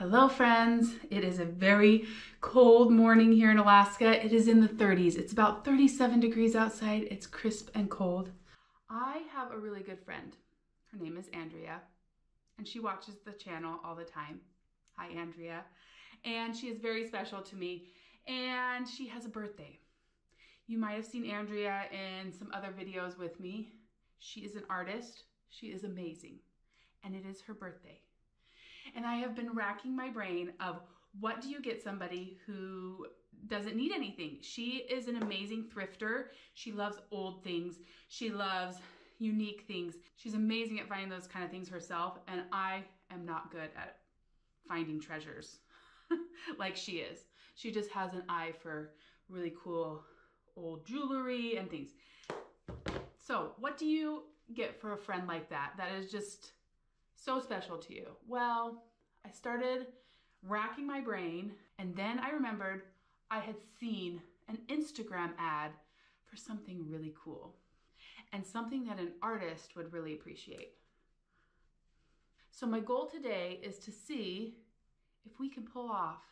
Hello friends, it is a very cold morning here in Alaska. It is in the 30s. It's about 37 degrees outside. It's crisp and cold. I have a really good friend. Her name is Andrea and she watches the channel all the time. Hi Andrea. And she is very special to me and she has a birthday. You might have seen Andrea in some other videos with me. She is an artist. She is amazing and it is her birthday. And I have been racking my brain of what do you get somebody who doesn't need anything? She is an amazing thrifter. She loves old things. She loves unique things. She's amazing at finding those kind of things herself. And I am not good at finding treasures like she is. She just has an eye for really cool old jewelry and things. So, what do you get for a friend like that? That is just so special to you? Well, I started racking my brain, and then I remembered I had seen an Instagram ad for something really cool and something that an artist would really appreciate. So, my goal today is to see if we can pull off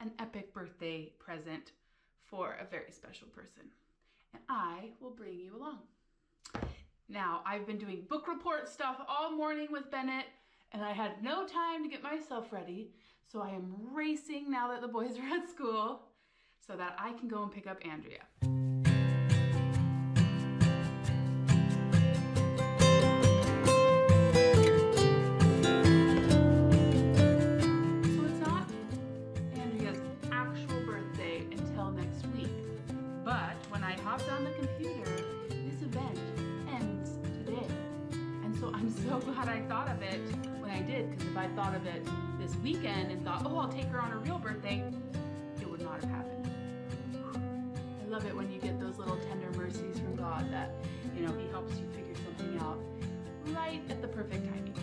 an epic birthday present for a very special person. And I will bring you along. Now, I've been doing book report stuff all morning with Bennett, and I had no time to get myself ready. So I am racing now that the boys are at school so that I can go and pick up Andrea. It when I did, because if I thought of it this weekend and thought, oh, I'll take her on her real birthday, it would not have happened. I love it when you get those little tender mercies from God that, you know, He helps you figure something out right at the perfect timing.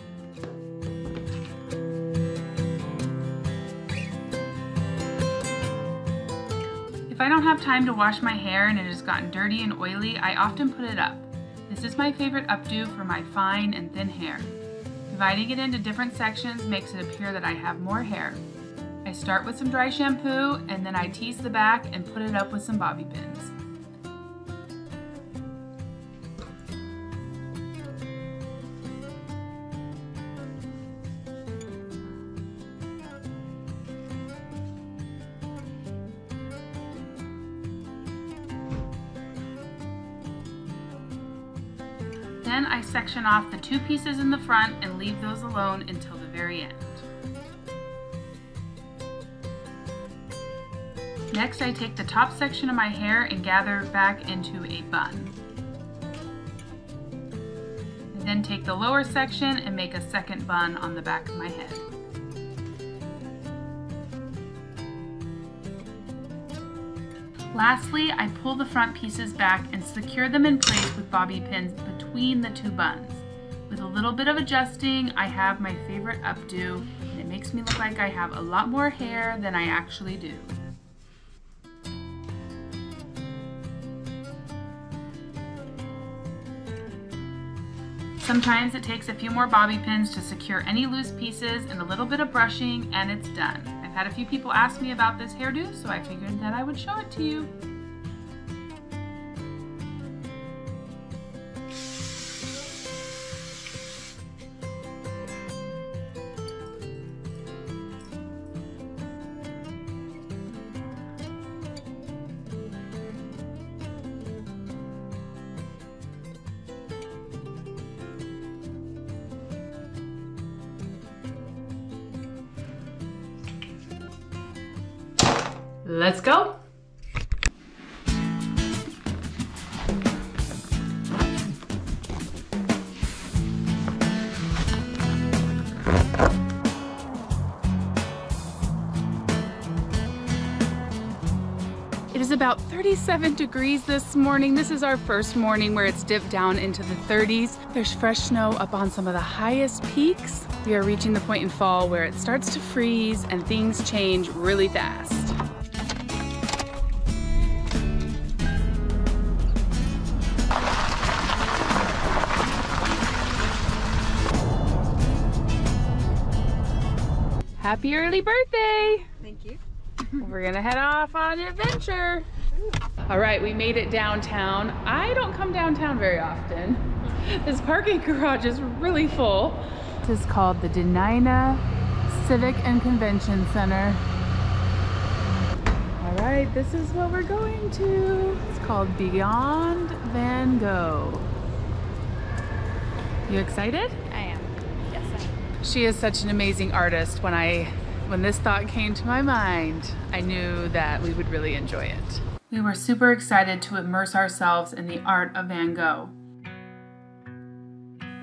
If I don't have time to wash my hair and it has gotten dirty and oily, I often put it up. This is my favorite updo for my fine and thin hair. Dividing it into different sections makes it appear that I have more hair. I start with some dry shampoo and then I tease the back and put it up with some bobby pins. Then I section off the two pieces in the front and leave those alone until the very end. Next I take the top section of my hair and gather back into a bun. And then take the lower section and make a second bun on the back of my head. Lastly, I pull the front pieces back and secure them in place with bobby pins between the two buns. With a little bit of adjusting, I have my favorite updo, and it makes me look like I have a lot more hair than I actually do. Sometimes it takes a few more bobby pins to secure any loose pieces and a little bit of brushing and it's done. I've had a few people ask me about this hairdo, so I figured that I would show it to you. Let's go. It is about 37 degrees this morning. This is our first morning where it's dipped down into the 30s. There's fresh snow up on some of the highest peaks. We are reaching the point in fall where it starts to freeze and things change really fast. Happy early birthday! Thank you. We're gonna head off on an adventure. All right, we made it downtown. I don't come downtown very often. This parking garage is really full. This is called the Dena'ina Civic and Convention Center. All right, this is what we're going to. It's called Beyond Van Gogh. You excited? She is such an amazing artist. When I when this thought came to my mind, I knew that we would really enjoy it. We were super excited to immerse ourselves in the art of Van Gogh.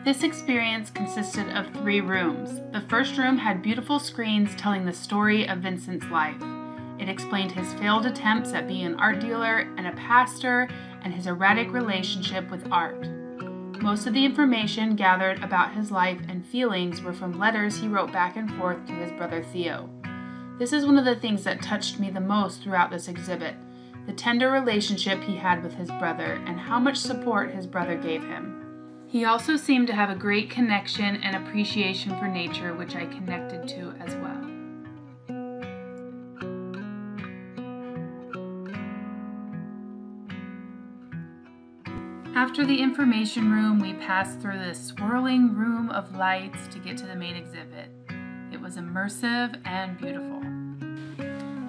This experience consisted of three rooms. The first room had beautiful screens telling the story of Vincent's life. It explained his failed attempts at being an art dealer and a pastor and his erratic relationship with art. Most of the information gathered about his life and feelings were from letters he wrote back and forth to his brother Theo. This is one of the things that touched me the most throughout this exhibit the tender relationship he had with his brother and how much support his brother gave him. He also seemed to have a great connection and appreciation for nature, which I connected to as well. After the information room, we passed through this swirling room of lights to get to the main exhibit. It was immersive and beautiful.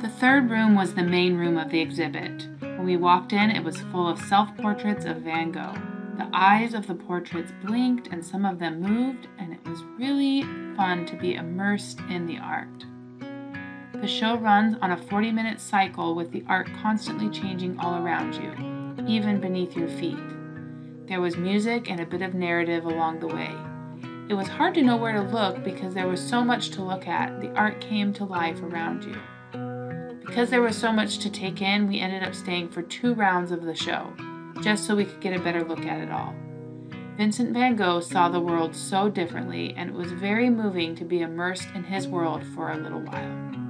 The third room was the main room of the exhibit. When we walked in, it was full of self portraits of Van Gogh. The eyes of the portraits blinked and some of them moved, and it was really fun to be immersed in the art. The show runs on a 40 minute cycle with the art constantly changing all around you, even beneath your feet. There was music and a bit of narrative along the way. It was hard to know where to look because there was so much to look at. The art came to life around you. Because there was so much to take in, we ended up staying for two rounds of the show, just so we could get a better look at it all. Vincent van Gogh saw the world so differently, and it was very moving to be immersed in his world for a little while.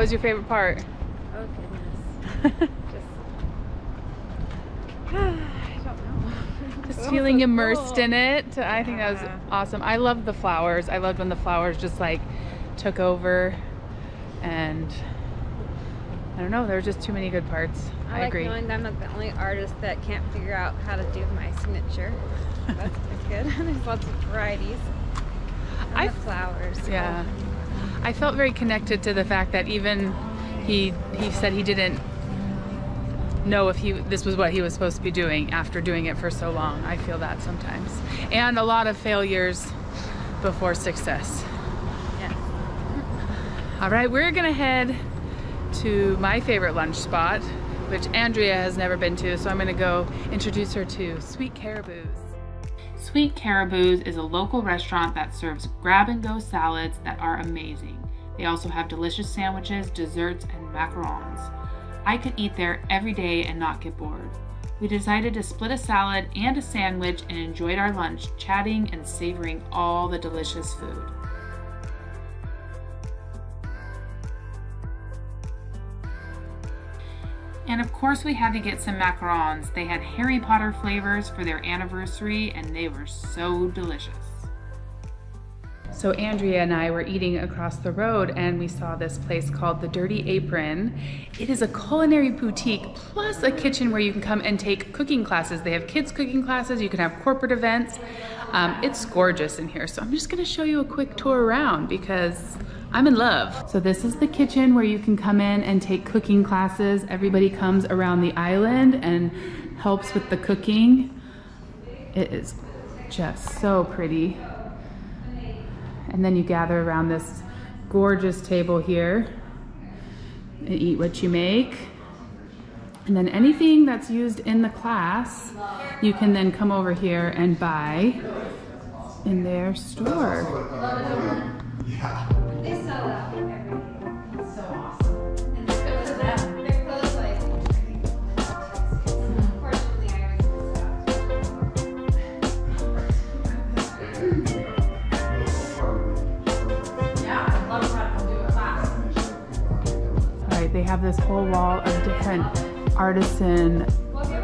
Was your favorite part? Oh goodness. Just. I don't know. Just feeling so immersed cool. in it. I think that was awesome. I loved the flowers. I loved when the flowers just like took over and I don't know, there were just too many good parts. I, I, like agree. knowing that I'm like the only artist that can't figure out how to do my signature. That's, good. There's lots of varieties. And I the flowers. Yeah. Oh. I felt very connected to the fact that even he he said he didn't know if he this was what he was supposed to be doing after doing it for so long. I feel that sometimes. And a lot of failures before success. Yeah. All right, we're gonna head to my favorite lunch spot, which Andrea has never been to, so I'm gonna go introduce her to Sweet Caribou's. Sweet Caribou's is a local restaurant that serves grab and go salads that are amazing. They also have delicious sandwiches, desserts, and macarons. I could eat there every day and not get bored. We decided to split a salad and a sandwich and enjoyed our lunch, chatting and savoring all the delicious food. And of course, we had to get some macarons. They had Harry Potter flavors for their anniversary, and they were so delicious. So, Andrea and I were eating across the road, and we saw this place called the Dirty Apron. It is a culinary boutique plus a kitchen where you can come and take cooking classes. They have kids' cooking classes, you can have corporate events. Um, it's gorgeous in here. So, I'm just gonna show you a quick tour around because I'm in love. So this is the kitchen where you can come in and take cooking classes. Everybody comes around the island and helps with the cooking. It is just so pretty. And then you gather around this gorgeous table here and eat what you make. And then anything that's used in the class, you can then come over here and buy in their store. They sell out everything. So awesome. And they're closed, they're closed like, I think, unfortunately, I. Yeah, I'd love do a class. All right, they have this whole wall of different artisan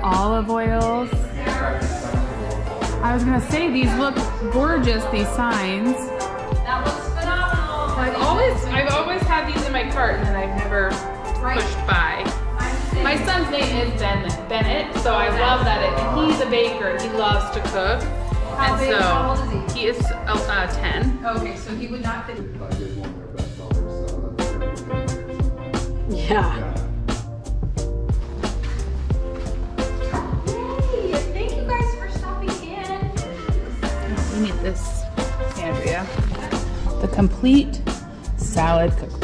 olive oils. I was gonna say these look gorgeous, these signs. My cart and I've never pushed by. My son's name is Ben Bennett, so I love that it and he's a baker. He loves to cook. How and big- so how old is he? he is uh, uh, 10. Okay, so he would not fit. I did one of their best sellers, so that's every 10 years. Yeah. Yay! Thank you guys for stopping in. We need this, Andrea. The complete salad cookbook.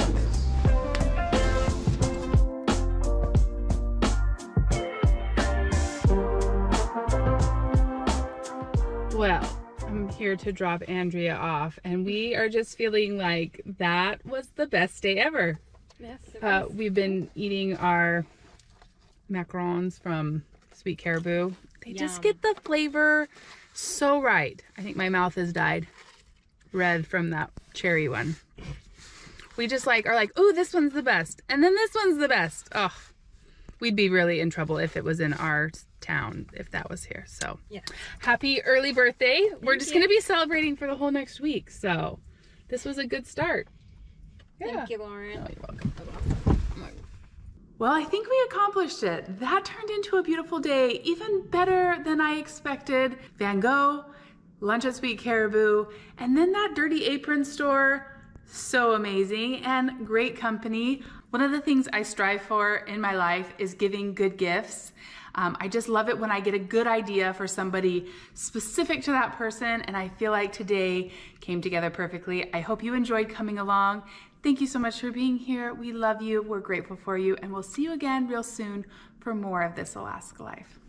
Well, I'm here to drop Andrea off, and we are just feeling like that was the best day ever. Yes, Uh, we've been eating our macarons from Sweet Caribou. They just get the flavor so right. I think my mouth has dyed red from that cherry one. We just like are like, ooh, this one's the best, and then this one's the best. Oh, we'd be really in trouble if it was in our town if that was here. So Yeah. happy early birthday! We're just you. gonna be celebrating for the whole next week. So this was a good start. Thank you, Lauren. Oh, you're welcome. Oh, well, I think we accomplished it. That turned into a beautiful day, even better than I expected. Van Gogh, lunch at Sweet Caribou, and then that dirty apron store. So amazing and great company. One of the things I strive for in my life is giving good gifts. Um, I just love it when I get a good idea for somebody specific to that person, and I feel like today came together perfectly. I hope you enjoyed coming along. Thank you so much for being here. We love you, we're grateful for you, and we'll see you again real soon for more of this Alaska Life.